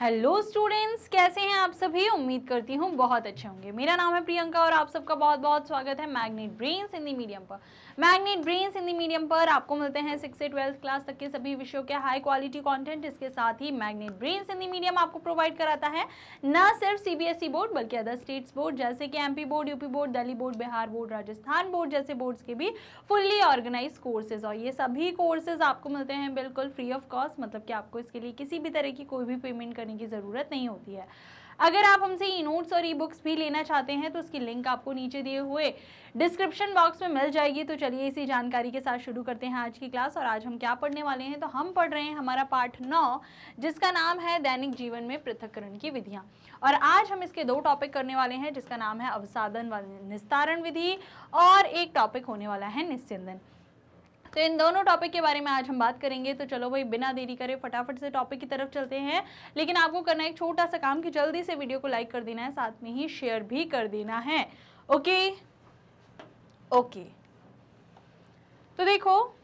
Hello students कैसे हैं आप सभी? उम्मीद करती हूँ बहुत अच्छे होंगे। मेरा नाम है प्रियंका और आप सबका बहुत बहुत स्वागत है मैग्नेट ब्रेन्स हिंदी मीडियम पर। मैग्नेट ब्रेन्स हिंदी मीडियम पर आपको मिलते हैं सिक्स से ट्वेल्थ क्लास तक के सभी विषयों के हाई क्वालिटी कंटेंट इसके साथ ही मैग्नेट ब्रेन्स हिंदी मीडियम आपको प्रोवाइड कराता है। न सिर्फ़ सीबीएसई बोर्ड बल्कि अदर स्टेट्स बोर्ड जैसे कि MP board UP board Delhi board Bihar board Rajasthan board जैसे बोर्ड्स के भी फुल्ली ऑर्गेनाइज कोर्सेज और ये सभी कोर्सेज आपको मिलते हैं बिल्कुल फ्री ऑफ़ कॉस्ट मतलब कि आपको इसके लिए किसी भी तरह की कोई भी पेमेंट करने की ज़रूरत नहीं होती है। अगर आप हमसे ई नोट्स और ई बुक्स भी लेना चाहते हैं तो उसकी लिंक आपको नीचे दिए हुए डिस्क्रिप्शन बॉक्स में मिल जाएगी। तो चलिए इसी जानकारी के साथ शुरू करते हैं आज की क्लास और आज हम क्या पढ़ने वाले हैं? तो हम पढ़ रहे हैं हमारा पाठ नौ, जिसका नाम है दैनिक जीवन में पृथककरण की विधियाँ। और आज हम इसके दो टॉपिक करने वाले हैं, जिसका नाम है अवसादन व निस्तारण विधि, और एक टॉपिक होने वाला है निस्यंदन। तो इन दोनों टॉपिक के बारे में आज हम बात करेंगे। तो चलो भाई, बिना देरी करे फटाफट से टॉपिक की तरफ़ चलते हैं। लेकिन आपको करना एक छोटा सा काम कि जल्दी से वीडियो को लाइक कर देना है, साथ में ही शेयर भी कर देना है। ओके ओके तो देखो,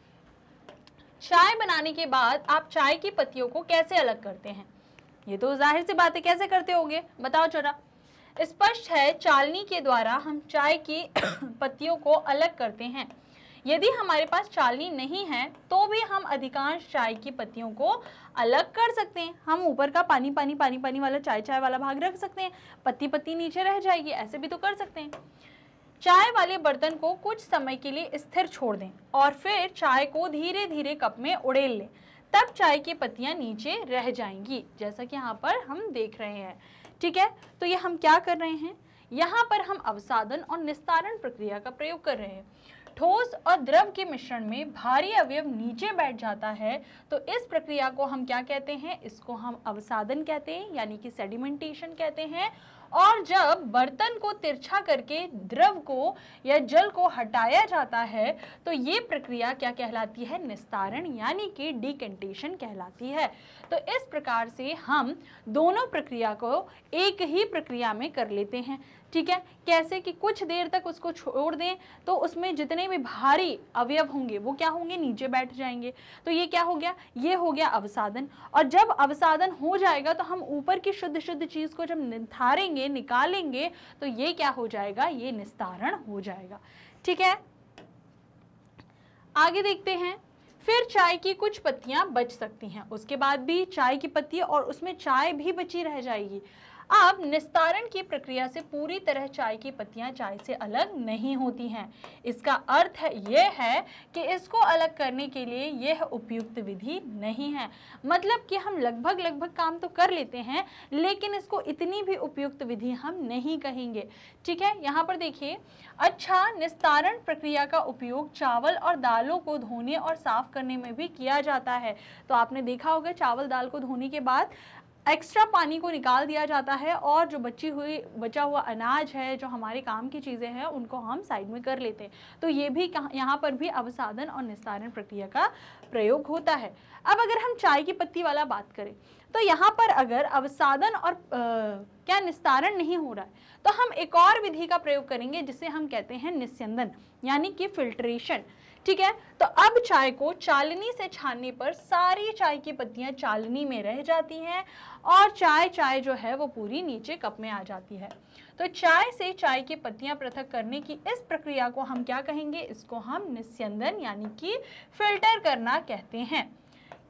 चाय बनाने के बाद आप चाय की पत्तियों को कैसे अलग करते हैं? ये तो ज़ाहिर सी बात कैसे करते होंगे? बताओ जरा। स्पष्ट है, चालनी के द्वारा हम चाय की पत्तियों को अलग करते हैं। यदि हमारे पास चालनी नहीं है तो भी हम अधिकांश चाय की पत्तियों को अलग कर सकते हैं। हम ऊपर का पानी पानी पानी पानी वाला चाय चाय वाला भाग रख सकते हैं। पत्ती पत्ती नीचे रह जाएगी, ऐसे भी तो कर सकते हैं। चाय वाले बर्तन को कुछ समय के लिए स्थिर छोड़ दें और फिर चाय को धीरे धीरे कप में उड़ेल लें। तब चाय की पत्तियाँ नीचे रह जाएँगी, जैसा कि यहाँ पर हम देख रहे हैं। ठीक है? तो ये हम क्या कर रहे हैं? यहाँ पर हम अवसादन और निस्तारण प्रक्रिया का प्रयोग कर रहे हैं। ठोस और द्रव के मिश्रण में भारी अवयव नीचे बैठ जाता है तो इस प्रक्रिया को हम क्या कहते हैं? इसको हम अवसादन कहते हैं, यानी कि सेडिमेंटेशन कहते हैं। और जब बर्तन को तिरछा करके द्रव को या जल को हटाया जाता है तो ये प्रक्रिया क्या कहलाती है? निस्तारण, यानी कि डिकेंटेशन कहलाती है। तो इस प्रकार से हम दोनों प्रक्रिया को एक ही प्रक्रिया में कर लेते हैं। ठीक है? कैसे कि कुछ देर तक उसको छोड़ दें तो उसमें जितने भी भारी अवयव होंगे, वो क्या होंगे? नीचे बैठ जाएँगे। तो ये क्या हो गया? ये हो गया अवसादन। और जब अवसादन हो जाएगा तो हम ऊपर की शुद्ध शुद्ध चीज़ को जब निथारेंगे, निकालेंगे तो ये क्या हो जाएगा? ये निस्तारण हो जाएगा। ठीक है? आगे देखते हैं। फिर चाय की कुछ पत्तियाँ बच सकती हैं। उसके बाद भी चाय की पत्ती और उसमें चाय भी बची रह जाएगी। अब निस्तारण की प्रक्रिया से पूरी तरह चाय की पत्तियाँ चाय से अलग नहीं होती हैं। इसका अर्थ यह है कि इसको अलग करने के लिए यह उपयुक्त विधि नहीं है। मतलब कि हम लगभग लगभग काम तो कर लेते हैं, लेकिन इसको इतनी भी उपयुक्त विधि हम नहीं कहेंगे। ठीक है, यहाँ पर देखिए अच्छा निस्तारण प्रक्रिया का उपयोग चावल और दालों को धोने और साफ़ करने में भी किया जाता है। तो आपने देखा होगा, चावल दाल को धोने के बाद एक्स्ट्रा पानी को निकाल दिया जाता है और जो बची हुई बचा हुआ अनाज है जो हमारे काम की चीज़ें हैं उनको हम साइड में कर लेते हैं। तो ये भी यहाँ पर भी अवसादन और निस्तारण प्रक्रिया का प्रयोग होता है। अब अगर हम चाय की पत्ती वाला बात करें तो यहाँ पर अगर अवसादन और आ, क्या निस्तारण नहीं हो रहा है तो हम एक और विधि का प्रयोग करेंगे जिसे हम कहते हैं निस्यंदन यानी कि फिल्ट्रेशन। ठीक है? तो अब चाय को चालनी से छानने पर सारी चाय की पत्तियाँ चालनी में रह जाती हैं और चाय चाय जो है वो पूरी नीचे कप में आ जाती है। तो चाय से चाय की पत्तियाँ पृथक करने की इस प्रक्रिया को हम क्या कहेंगे? इसको हम निस्यंदन यानी कि फ़िल्टर करना कहते हैं।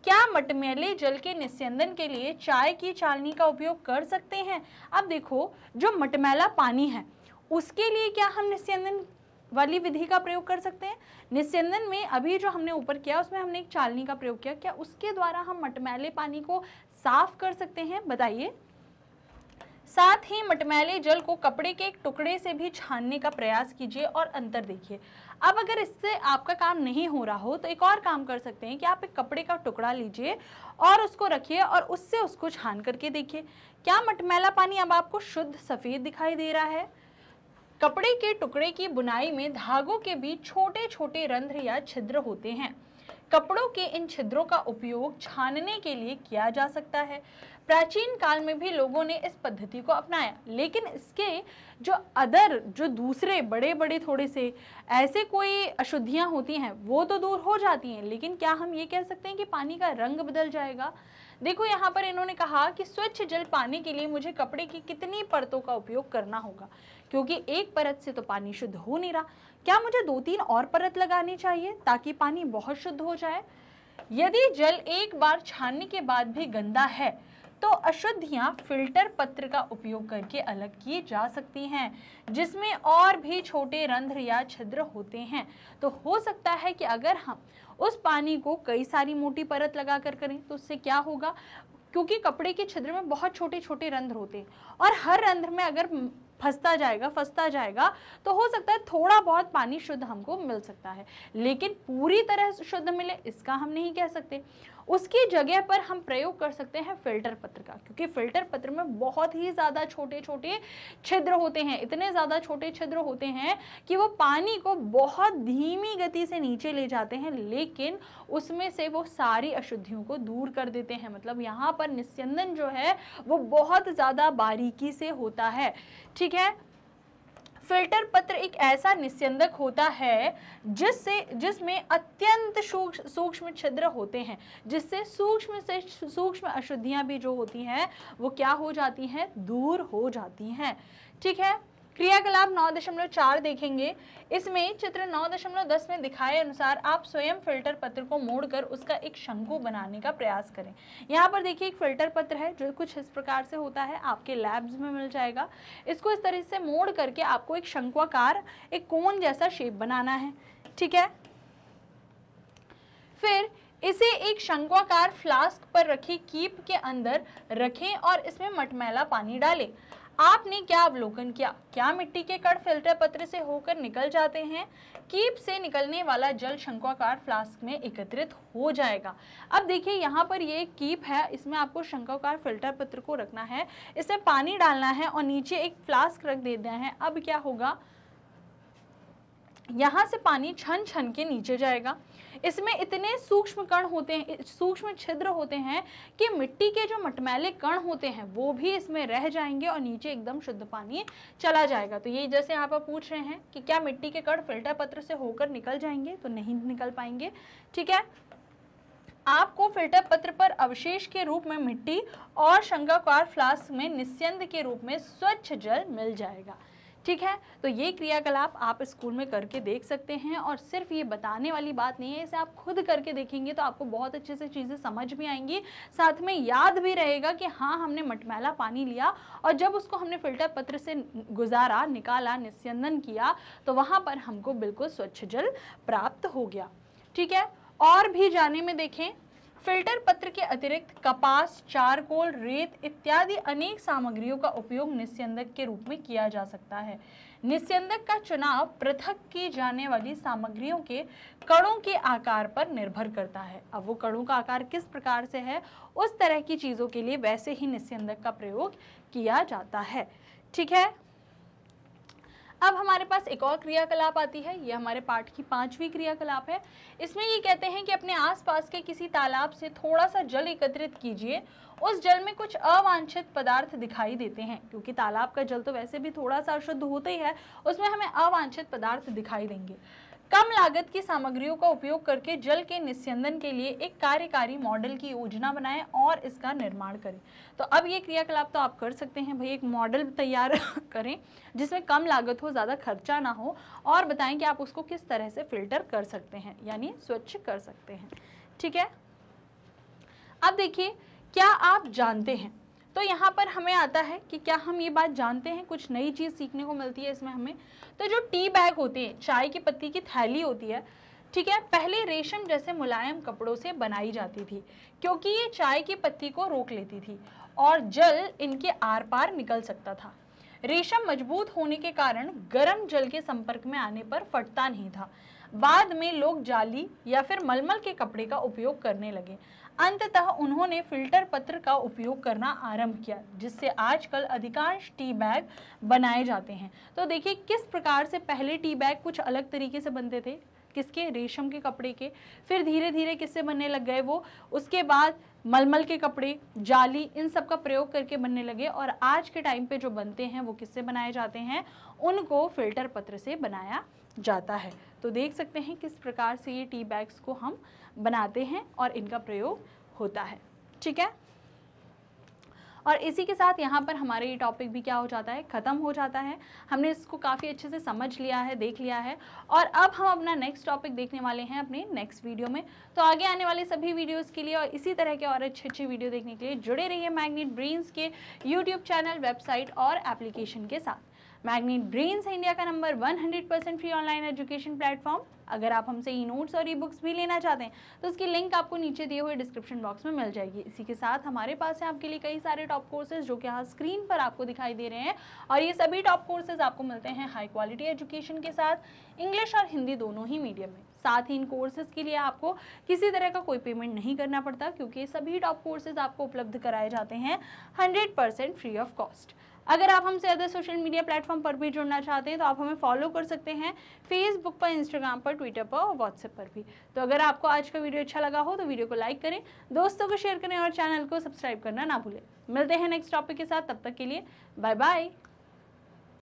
क्या मटमैले जल के निस्यंदन के लिए चाय की चालनी का उपयोग कर सकते हैं? अब देखो, जो मटमैला पानी है, उसके लिए क्या हम निस्यंदन वाली विधि का प्रयोग कर सकते हैं। निस्यंदन में अभी जो हमने ऊपर किया, उसमें हमने एक चालनी का प्रयोग किया। क्या उसके द्वारा हम मटमैले पानी को साफ़ कर सकते हैं? बताइए। साथ ही मटमैले जल को कपड़े के एक टुकड़े से भी छानने का प्रयास कीजिए और अंतर देखिए। अब अगर इससे आपका काम नहीं हो रहा हो तो एक और काम कर सकते हैं कि आप एक कपड़े का टुकड़ा लीजिए और उसको रखिए और उससे उसको छान करके देखिए। क्या मटमैला पानी अब आपको शुद्ध सफ़ेद दिखाई दे रहा है? कपड़े के टुकड़े की बुनाई में धागों के बीच छोटे छोटे रंध्र या छिद्र होते हैं। कपड़ों के इन छिद्रों का उपयोग छानने के लिए किया जा सकता है। प्राचीन काल में भी लोगों ने इस पद्धति को अपनाया, लेकिन इसके जो अदर, जो दूसरे बड़े बड़े थोड़े से ऐसे कोई अशुद्धियाँ होती हैं, वो तो दूर हो जाती हैं, लेकिन क्या हम ये कह सकते हैं कि पानी का रंग बदल जाएगा? देखो, यहाँ पर इन्होंने कहा कि स्वच्छ जल पाने के लिए मुझे कपड़े की कितनी परतों का उपयोग करना होगा, क्योंकि एक परत से तो पानी शुद्ध हो नहीं रहा। क्या मुझे दो तीन और परत लगानी चाहिए ताकि पानी बहुत शुद्ध हो जाए? यदि जल एक बार छानने के बाद भी गंदा है तो अशुद्धियाँ फ़िल्टर पत्र का उपयोग करके अलग की जा सकती हैं, जिसमें और भी छोटे रंध्र या छिद्र होते हैं। तो हो सकता है कि अगर हम उस पानी को कई सारी मोटी परत लगा कर करें तो उससे क्या होगा? क्योंकि कपड़े के छिद्र में बहुत छोटे छोटे रंध्र होते हैं और हर रंध्र में अगर फंसता जाएगा फंसता जाएगा तो हो सकता है थोड़ा बहुत पानी शुद्ध हमको मिल सकता है। लेकिन पूरी तरह शुद्ध मिले, इसका हम नहीं कह सकते। उसकी जगह पर हम प्रयोग कर सकते हैं फ़िल्टर पत्र का, क्योंकि फ़िल्टर पत्र में बहुत ही ज़्यादा छोटे छोटे छिद्र होते हैं, इतने ज़्यादा छोटे छिद्र होते हैं कि वो पानी को बहुत धीमी गति से नीचे ले जाते हैं, लेकिन उसमें से वो सारी अशुद्धियों को दूर कर देते हैं। मतलब यहाँ पर निस्यंदन जो है, वो बहुत ज़्यादा बारीकी से होता है। ठीक है? फ़िल्टर पत्र एक ऐसा निस्यंदक होता है जिससे, जिसमें अत्यंत सूक्ष्म छिद्र होते हैं। जिससे सूक्ष्म से सूक्ष्म अशुद्धियाँ भी जो होती हैं, वो क्या हो जाती हैं? दूर हो जाती हैं। ठीक है? क्रियाकलाप नौ दशमलव चार देखेंगे। इसमें चित्र नौ दशमलव दस में दिखाए अनुसार आप स्वयं फ़िल्टर पत्र को मोड़कर उसका एक शंकु बनाने का प्रयास करें। यहाँ पर देखिए एक फ़िल्टर पत्र है, जो कुछ इस प्रकार से होता है, आपके लैब्स में मिल जाएगा। इसको इस तरह से मोड़ करके आपको एक शंकुआकार, एक कोन जैसा शेप बनाना है। ठीक है? फिर इसे एक शंकुआकार फ्लास्क पर रखी कीप के अंदर रखें और इसमें मटमैला पानी डालें। आपने क्या अवलोकन किया? क्या मिट्टी के कण फ़िल्टर पत्र से होकर निकल जाते हैं? कीप से निकलने वाला जल शंकुआकार फ्लास्क में एकत्रित हो जाएगा। अब देखिए, यहाँ पर ये कीप है। इसमें आपको शंकुआकार फ़िल्टर पत्र को रखना है। इसमें पानी डालना है और नीचे एक फ्लास्क रख देना है। अब क्या होगा? यहाँ से पानी छन छन के नीचे जाएगा। इसमें इतने सूक्ष्म कण होते हैं सूक्ष्म छिद्र होते हैं कि मिट्टी के जो मटमैले कण होते हैं, वो भी इसमें रह जाएँगे और नीचे एकदम शुद्ध पानी चला जाएगा। तो ये जैसे यहाँ पर पूछ रहे हैं कि क्या मिट्टी के कण फ़िल्टर पत्र से होकर निकल जाएँगे? तो नहीं निकल पाएँगे। ठीक है? आपको फ़िल्टर पत्र पर अवशेष के रूप में मिट्टी और शंगाकार फ्लास्क में निस्यंद के रूप में स्वच्छ जल मिल जाएगा। ठीक है? तो ये क्रियाकलाप आप स्कूल में करके देख सकते हैं और सिर्फ़ ये बताने वाली बात नहीं है, इसे आप खुद करके देखेंगे तो आपको बहुत अच्छे से चीज़ें समझ भी आएँगी। साथ में याद भी रहेगा कि हाँ हमने मटमैला पानी लिया और जब उसको हमने फ़िल्टर पत्र से गुजारा, निकाला, निस्यंदन किया तो वहाँ पर हमको बिल्कुल स्वच्छ जल प्राप्त हो गया। ठीक है? और भी जाने में देखें फ़िल्टर पत्र के अतिरिक्त कपास, चारकोल, रेत इत्यादि अनेक सामग्रियों का उपयोग निस्यंदक के रूप में किया जा सकता है। निस्यंदक का चुनाव पृथक की जाने वाली सामग्रियों के कणों के आकार पर निर्भर करता है। अब वो कणों का आकार किस प्रकार से है, उस तरह की चीज़ों के लिए वैसे ही निस्यंदक का प्रयोग किया जाता है। ठीक है? अब हमारे पास एक और क्रियाकलाप आती है। ये हमारे पाठ की पांचवी क्रियाकलाप है। इसमें ये कहते हैं कि अपने आसपास के किसी तालाब से थोड़ा सा जल एकत्रित कीजिए। उस जल में कुछ अवांछित पदार्थ दिखाई देते हैं, क्योंकि तालाब का जल तो वैसे भी थोड़ा सा अशुद्ध होता ही है। उसमें हमें अवांछित पदार्थ दिखाई देंगे। कम लागत की सामग्रियों का उपयोग करके जल के निस्यंदन के लिए एक कार्यकारी मॉडल की योजना बनाएँ और इसका निर्माण करें। तो अब ये क्रियाकलाप तो आप कर सकते हैं। भाई एक मॉडल तैयार करें, जिसमें कम लागत हो, ज़्यादा खर्चा ना हो, और बताएँ कि आप उसको किस तरह से फ़िल्टर कर सकते हैं, यानी स्वच्छ कर सकते हैं। ठीक है? अब देखिए, क्या आप जानते हैं तो यहाँ पर हमें आता है कि क्या हम ये बात जानते हैं, कुछ नई चीज़ सीखने को मिलती है इसमें हमें। तो जो टी बैग होती है, चाय की पत्ती की थैली होती है, ठीक है, पहले रेशम जैसे मुलायम कपड़ों से बनाई जाती थी, क्योंकि ये चाय की पत्ती को रोक लेती थी और जल इनके आर पार निकल सकता था। रेशम मज़बूत होने के कारण गर्म जल के संपर्क में आने पर फटता नहीं था। बाद में लोग जाली या फिर मलमल के कपड़े का उपयोग करने लगे। अंततः उन्होंने फ़िल्टर पत्र का उपयोग करना आरंभ किया, जिससे आजकल अधिकांश टी बैग बनाए जाते हैं। तो देखिए, किस प्रकार से पहले टी बैग कुछ अलग तरीके से बनते थे? किसके? रेशम के कपड़े के। फिर धीरे धीरे किससे बनने लग गए वो? उसके बाद मलमल के कपड़े, जाली, इन सब का प्रयोग करके बनने लगे और आज के टाइम पे जो बनते हैं, वो किससे बनाए जाते हैं? उनको फ़िल्टर पत्र से बनाया जाता है। तो देख सकते हैं किस प्रकार से ये टी बैग्स को हम बनाते हैं और इनका प्रयोग होता है। ठीक है? और इसी के साथ यहाँ पर हमारे ये टॉपिक भी क्या हो जाता है? ख़त्म हो जाता है। हमने इसको काफ़ी अच्छे से समझ लिया है, देख लिया है। और अब हम अपना नेक्स्ट टॉपिक देखने वाले हैं अपने नेक्स्ट वीडियो में। तो आगे आने वाले सभी वीडियोज़ के लिए और इसी तरह के और अच्छे अच्छे वीडियो देखने के लिए जुड़े रहिए मैग्नेट ब्रेन्स के यूट्यूब चैनल वेबसाइट और एप्लीकेशन के साथ। मैग्नेट ब्रेन्स है इंडिया का number 100 percent free online education platform अगर आप हमसे ई नोट्स और ई बुक्स भी लेना चाहते हैं तो उसकी लिंक आपको नीचे दिए हुए डिस्क्रिप्शन बॉक्स में मिल जाएगी। इसी के साथ हमारे पास है आपके लिए कई सारे टॉप कोर्सेज जो कि यहाँ स्क्रीन पर आपको दिखाई दे रहे हैं। और ये सभी टॉप कोर्सेज आपको मिलते हैं हाई क्वालिटी एजुकेशन के साथ इंग्लिश और हिंदी दोनों ही मीडियम में। साथ ही इन कोर्सेज के लिए आपको किसी तरह का कोई पेमेंट नहीं करना पड़ता, क्योंकि सभी टॉप कोर्सेज आपको उपलब्ध कराए जाते हैं हंड्रेड फ्री ऑफ़ कॉस्ट अगर आप हमसे अदर सोशल मीडिया प्लेटफॉर्म पर भी जुड़ना चाहते हैं तो आप हमें फॉलो कर सकते हैं फेसबुक पर इंस्टाग्राम पर ट्विटर पर और व्हाट्सएप पर भी। तो अगर आपको आज का वीडियो अच्छा लगा हो तो वीडियो को लाइक करें, दोस्तों को शेयर करें और चैनल को सब्सक्राइब करना ना भूलें। मिलते हैं नेक्स्ट टॉपिक के साथ, तब तक के लिए बाय बाय